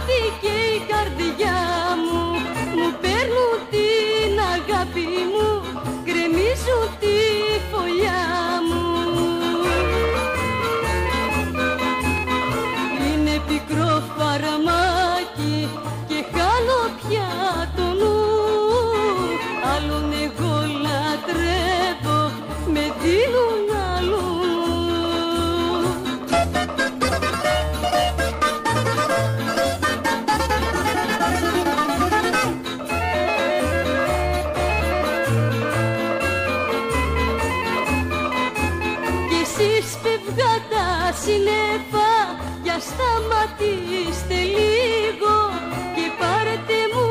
χάθηκε η καρδιά μου, μου παίρνουν την αγάπη μου. Φεύγα τα σύννεφα για σταματήστε λίγο και πάρετε μου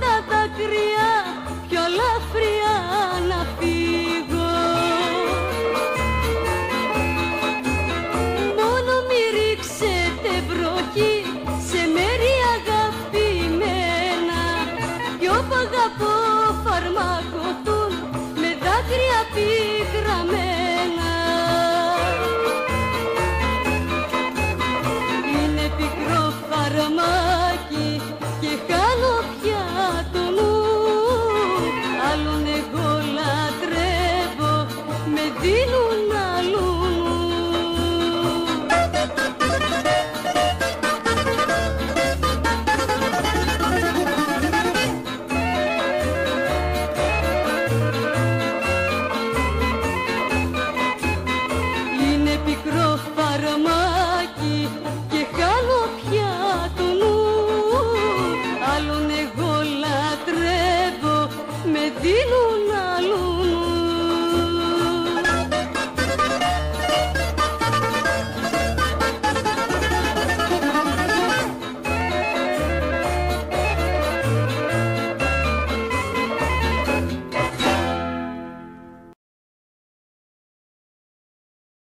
τα δάκρυα πιο ελαφριά να φύγω. Μόνο μη ρίξετε βροχή σε μέρη αγαπημένα κι όπου αγαπώ Είναι πικρό παραμάκι και καλοκια του, άλλο εγώ λατρεύω με δίδου.